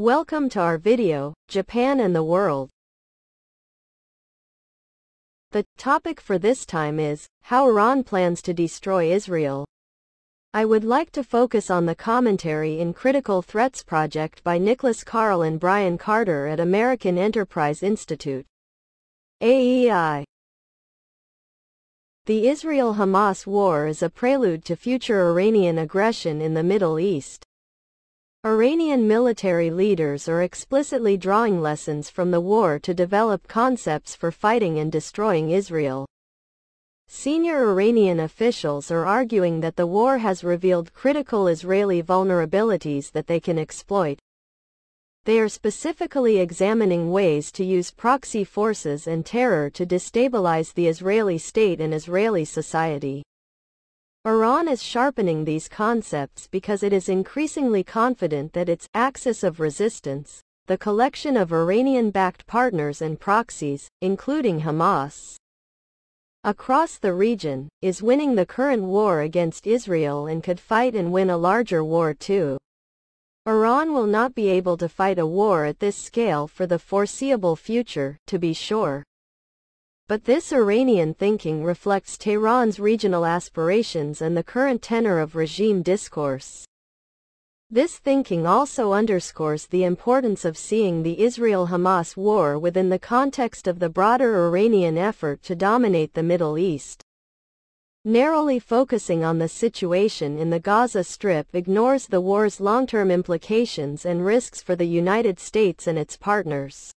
Welcome to our video, Japan and the World. The topic for this time is how Iran plans to destroy Israel. I would like to focus on the commentary in Critical Threats Project by Nicholas Carl and Brian Carter at American Enterprise Institute. AEI The Israel-Hamas war is a prelude to future Iranian aggression in the Middle East. Iranian military leaders are explicitly drawing lessons from the war to develop concepts for fighting and destroying Israel. Senior Iranian officials are arguing that the war has revealed critical Israeli vulnerabilities that they can exploit. They are specifically examining ways to use proxy forces and terror to destabilize the Israeli state and Israeli society. Iran is sharpening these concepts because it is increasingly confident that its axis of resistance, the collection of Iranian-backed partners and proxies, including Hamas, across the region, is winning the current war against Israel and could fight and win a larger war too. Iran will not be able to fight a war at this scale for the foreseeable future, to be sure. But this Iranian thinking reflects Tehran's regional aspirations and the current tenor of regime discourse. This thinking also underscores the importance of seeing the Israel-Hamas war within the context of the broader Iranian effort to dominate the Middle East. Narrowly focusing on the situation in the Gaza Strip ignores the war's long-term implications and risks for the United States and its partners.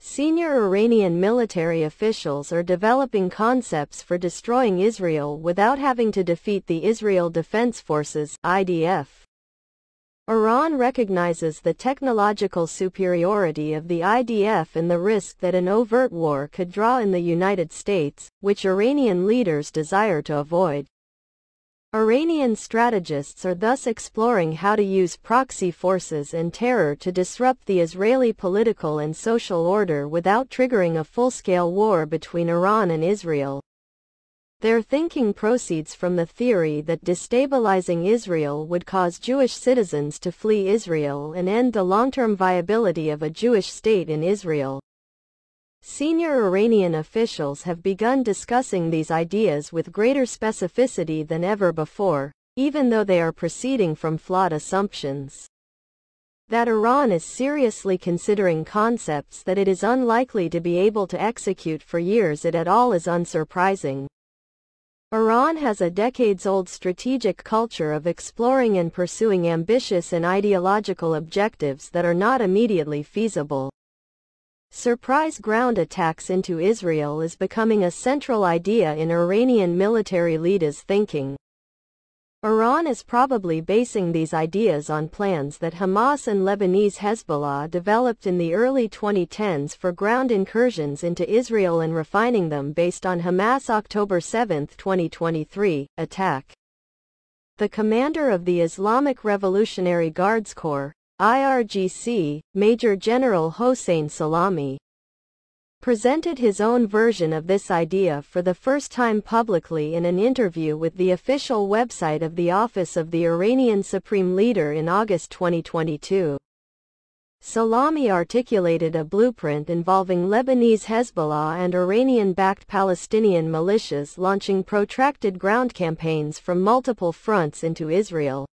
Senior Iranian military officials are developing concepts for destroying Israel without having to defeat the Israel Defense Forces IDF. Iran recognizes the technological superiority of the IDF and the risk that an overt war could draw in the United States, which Iranian leaders desire to avoid. Iranian strategists are thus exploring how to use proxy forces and terror to disrupt the Israeli political and social order without triggering a full-scale war between Iran and Israel. Their thinking proceeds from the theory that destabilizing Israel would cause Jewish citizens to flee Israel and end the long-term viability of a Jewish state in Israel. Senior Iranian officials have begun discussing these ideas with greater specificity than ever before, even though they are proceeding from flawed assumptions. That Iran is seriously considering concepts that it is unlikely to be able to execute for years it at all is unsurprising. Iran has a decades-old strategic culture of exploring and pursuing ambitious and ideological objectives that are not immediately feasible. Surprise ground attacks into Israel is becoming a central idea in Iranian military leaders' thinking. Iran is probably basing these ideas on plans that Hamas and Lebanese Hezbollah developed in the early 2010s for ground incursions into Israel and refining them based on Hamas' October 7, 2023, attack. The commander of the Islamic Revolutionary Guards Corps, IRGC, Major General Hossein Salami, presented his own version of this idea for the first time publicly in an interview with the official website of the Office of the Iranian Supreme Leader in August 2022. Salami articulated a blueprint involving Lebanese Hezbollah and Iranian-backed Palestinian militias launching protracted ground campaigns from multiple fronts into Israel.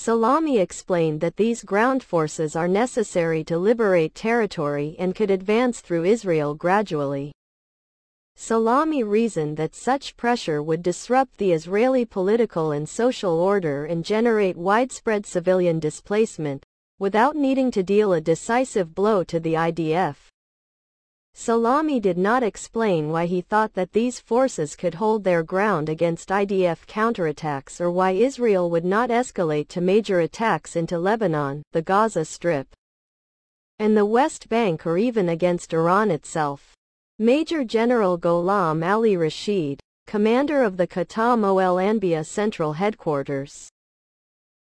Salami explained that these ground forces are necessary to liberate territory and could advance through Israel gradually. Salami reasoned that such pressure would disrupt the Israeli political and social order and generate widespread civilian displacement, without needing to deal a decisive blow to the IDF. Salami did not explain why he thought that these forces could hold their ground against IDF counterattacks or why Israel would not escalate to major attacks into Lebanon, the Gaza Strip, and the West Bank or even against Iran itself. Major General Gholam Ali Rashid, commander of the Khatam al-Anbiya Central Headquarters,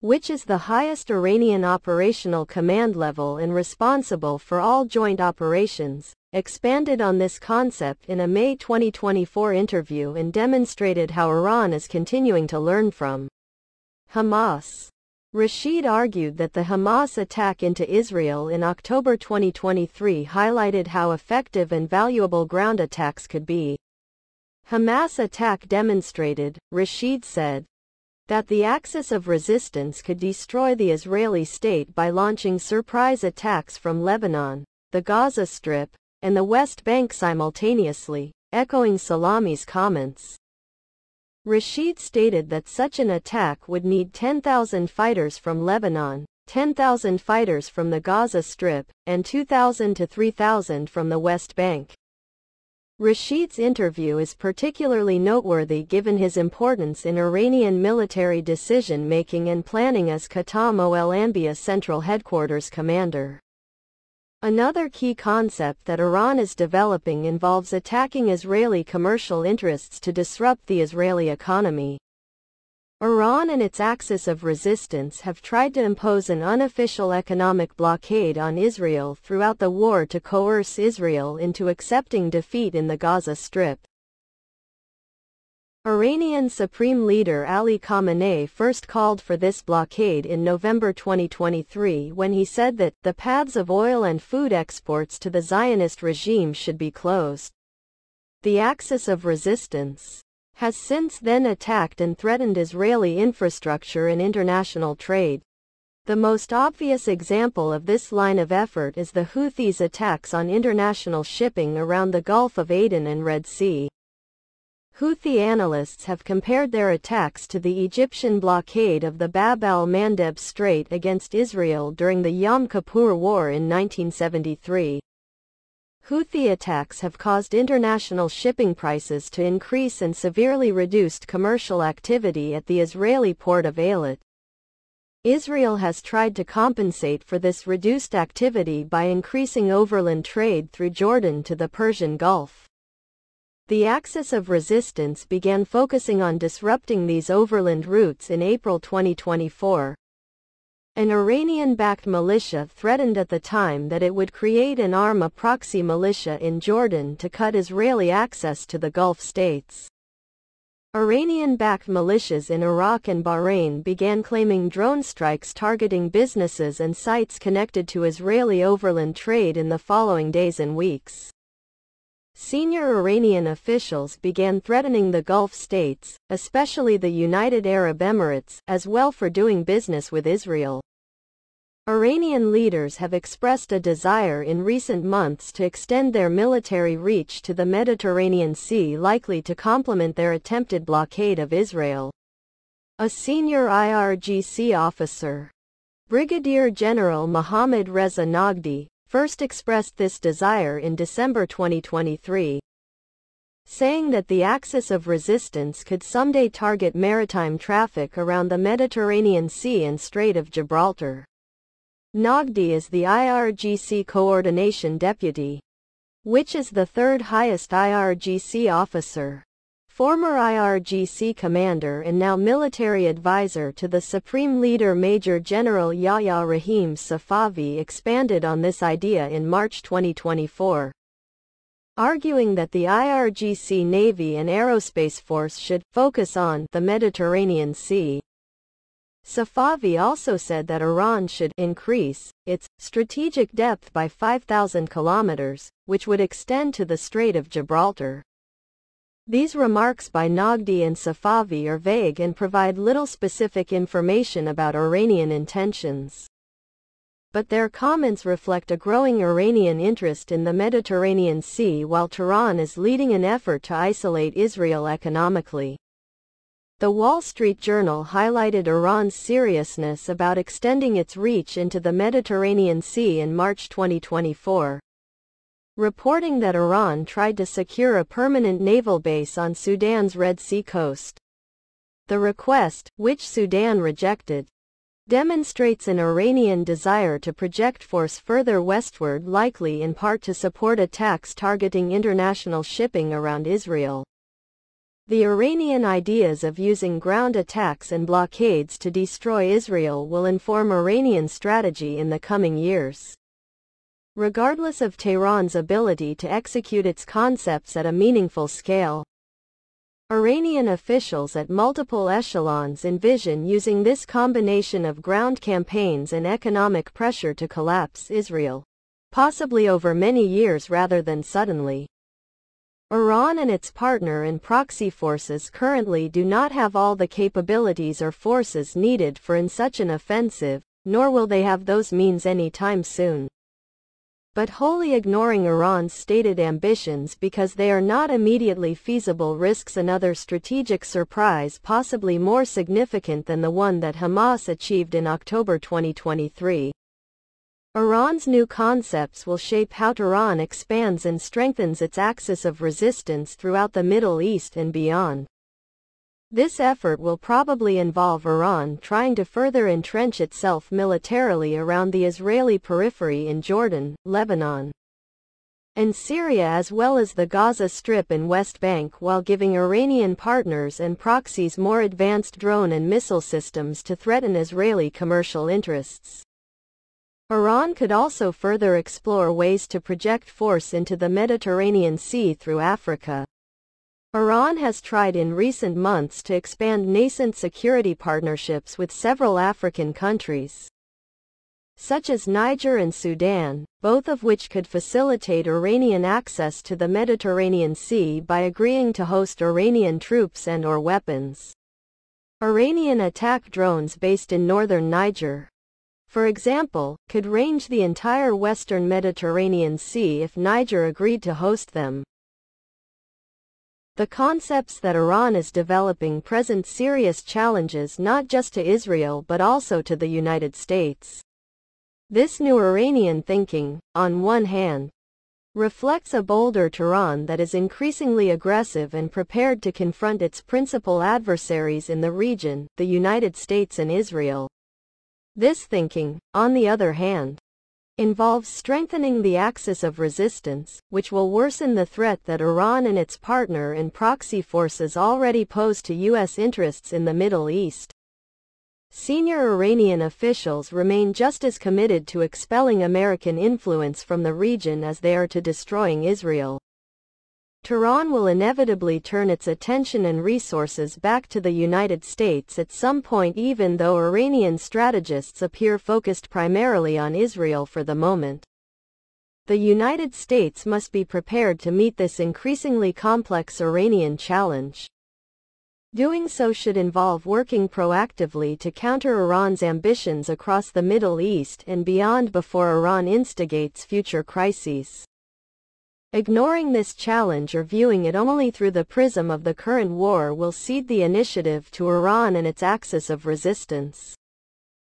which is the highest Iranian operational command level and responsible for all joint operations, expanded on this concept in a May 2024 interview and demonstrated how Iran is continuing to learn from Hamas. Rashid argued that the Hamas attack into Israel in October 2023 highlighted how effective and valuable ground attacks could be. Hamas attack demonstrated, Rashid said, that the axis of resistance could destroy the Israeli state by launching surprise attacks from Lebanon, the Gaza Strip, and the West Bank simultaneously, echoing Salami's comments. Rashid stated that such an attack would need 10,000 fighters from Lebanon, 10,000 fighters from the Gaza Strip, and 2,000 to 3,000 from the West Bank. Rashid's interview is particularly noteworthy given his importance in Iranian military decision-making and planning as Khatam al-Anbiya Central Headquarters commander. Another key concept that Iran is developing involves attacking Israeli commercial interests to disrupt the Israeli economy. Iran and its axis of resistance have tried to impose an unofficial economic blockade on Israel throughout the war to coerce Israel into accepting defeat in the Gaza Strip. Iranian Supreme Leader Ali Khamenei first called for this blockade in November 2023 when he said that the paths of oil and food exports to the Zionist regime should be closed. The axis of resistance has since then attacked and threatened Israeli infrastructure and international trade. The most obvious example of this line of effort is the Houthis' attacks on international shipping around the Gulf of Aden and Red Sea. Houthi analysts have compared their attacks to the Egyptian blockade of the Bab al-Mandeb Strait against Israel during the Yom Kippur War in 1973. Houthi attacks have caused international shipping prices to increase and severely reduced commercial activity at the Israeli port of Eilat. Israel has tried to compensate for this reduced activity by increasing overland trade through Jordan to the Persian Gulf. The axis of resistance began focusing on disrupting these overland routes in April 2024. An Iranian-backed militia threatened at the time that it would create and arm a proxy militia in Jordan to cut Israeli access to the Gulf states. Iranian-backed militias in Iraq and Bahrain began claiming drone strikes targeting businesses and sites connected to Israeli overland trade in the following days and weeks. Senior Iranian officials began threatening the Gulf states, especially the United Arab Emirates, as well for doing business with Israel. Iranian leaders have expressed a desire in recent months to extend their military reach to the Mediterranean Sea likely to complement their attempted blockade of Israel. A senior IRGC officer, Brigadier General Mohammad Reza Nagdi, first expressed this desire in December 2023, saying that the axis of resistance could someday target maritime traffic around the Mediterranean Sea and Strait of Gibraltar. Nagdi is the IRGC Coordination Deputy, which is the third highest IRGC officer former IRGC commander and now military advisor to the Supreme Leader Major General Yahya Rahim Safavi expanded on this idea in March 2024. Arguing that the IRGC Navy and Aerospace Force should focus on the Mediterranean Sea. Safavi also said that Iran should increase its strategic depth by 5,000 kilometers, which would extend to the Strait of Gibraltar. These remarks by Nagdi and Safavi are vague and provide little specific information about Iranian intentions. But their comments reflect a growing Iranian interest in the Mediterranean Sea while Tehran is leading an effort to isolate Israel economically. The Wall Street Journal highlighted Iran's seriousness about extending its reach into the Mediterranean Sea in March 2024 reporting that Iran tried to secure a permanent naval base on Sudan's Red Sea coast. The request, which Sudan rejected, demonstrates an Iranian desire to project force further westward likely in part to support attacks targeting international shipping around Israel. The Iranian ideas of using ground attacks and blockades to destroy Israel will inform Iranian strategy in the coming years. Regardless of Tehran's ability to execute its concepts at a meaningful scale, Iranian officials at multiple echelons envision using this combination of ground campaigns and economic pressure to collapse Israel, possibly over many years rather than suddenly. Iran and its partner in proxy forces currently do not have all the capabilities or forces needed for in such an offensive, nor will they have those means any time soon but wholly ignoring Iran's stated ambitions because they are not immediately feasible risks another strategic surprise possibly more significant than the one that Hamas achieved in October 2023. Iran's new concepts will shape how Tehran expands and strengthens its axis of resistance throughout the Middle East and beyond. This effort will probably involve Iran trying to further entrench itself militarily around the Israeli periphery in Jordan, Lebanon, and Syria as well as the Gaza Strip and West Bank while giving Iranian partners and proxies more advanced drone and missile systems to threaten Israeli commercial interests. Iran could also further explore ways to project force into the Mediterranean Sea through Africa. Iran has tried in recent months to expand nascent security partnerships with several African countries, such as Niger and Sudan, both of which could facilitate Iranian access to the Mediterranean Sea by agreeing to host Iranian troops and or weapons. Iranian attack drones based in northern Niger, for example, could range the entire western Mediterranean Sea if Niger agreed to host them. The concepts that Iran is developing present serious challenges not just to Israel but also to the United States. This new Iranian thinking, on one hand, reflects a bolder Tehran that is increasingly aggressive and prepared to confront its principal adversaries in the region, the United States and Israel. This thinking, on the other hand, involves strengthening the axis of resistance, which will worsen the threat that Iran and its partner in proxy forces already pose to U.S. interests in the Middle East. Senior Iranian officials remain just as committed to expelling American influence from the region as they are to destroying Israel. Tehran will inevitably turn its attention and resources back to the United States at some point even though Iranian strategists appear focused primarily on Israel for the moment. The United States must be prepared to meet this increasingly complex Iranian challenge. Doing so should involve working proactively to counter Iran's ambitions across the Middle East and beyond before Iran instigates future crises. Ignoring this challenge or viewing it only through the prism of the current war will cede the initiative to Iran and its axis of resistance.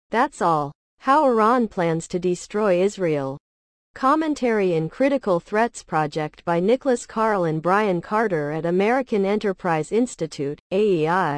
That's all. How Iran plans to destroy Israel. Commentary in Critical Threats Project by Nicholas Carl and Brian Carter at American Enterprise Institute, AEI.